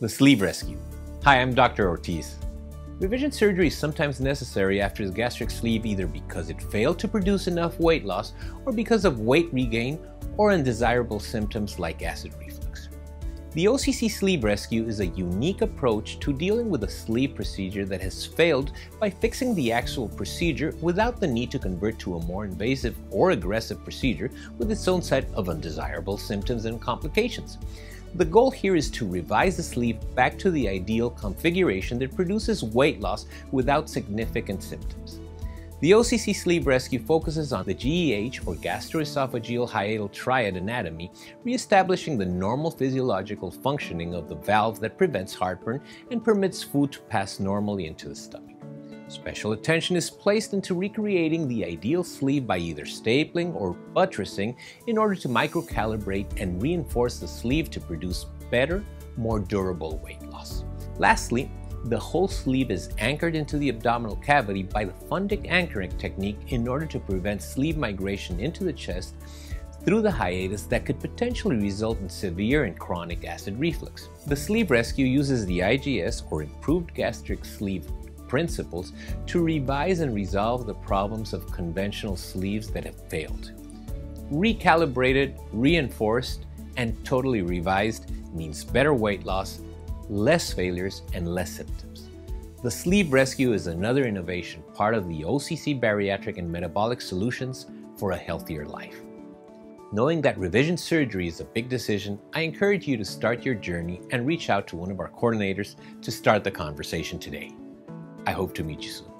The sleeve rescue. Hi, I'm Dr. Ortiz. Revision surgery is sometimes necessary after the gastric sleeve either because it failed to produce enough weight loss or because of weight regain or undesirable symptoms like acid reflux. The OCC sleeve rescue is a unique approach to dealing with a sleeve procedure that has failed by fixing the actual procedure without the need to convert to a more invasive or aggressive procedure with its own set of undesirable symptoms and complications. The goal here is to revise the sleeve back to the ideal configuration that produces weight loss without significant symptoms. The OCC Sleeve Rescue focuses on the GEH or gastroesophageal hiatal triad anatomy, reestablishing the normal physiological functioning of the valve that prevents heartburn and permits food to pass normally into the stomach. Special attention is placed into recreating the ideal sleeve by either stapling or buttressing in order to microcalibrate and reinforce the sleeve to produce better, more durable weight loss. Lastly, the whole sleeve is anchored into the abdominal cavity by the fundic anchoring technique in order to prevent sleeve migration into the chest through the hiatus that could potentially result in severe and chronic acid reflux. The sleeve rescue uses the IGS or improved gastric sleeve principles to revise and resolve the problems of conventional sleeves that have failed. Recalibrated, reinforced, and totally revised means better weight loss, less failures, and less symptoms. The Sleeve Rescue is another innovation, part of the OCC Bariatric and Metabolic Solutions for a Healthier Life. Knowing that revision surgery is a big decision, I encourage you to start your journey and reach out to one of our coordinators to start the conversation today. I hope to meet you soon.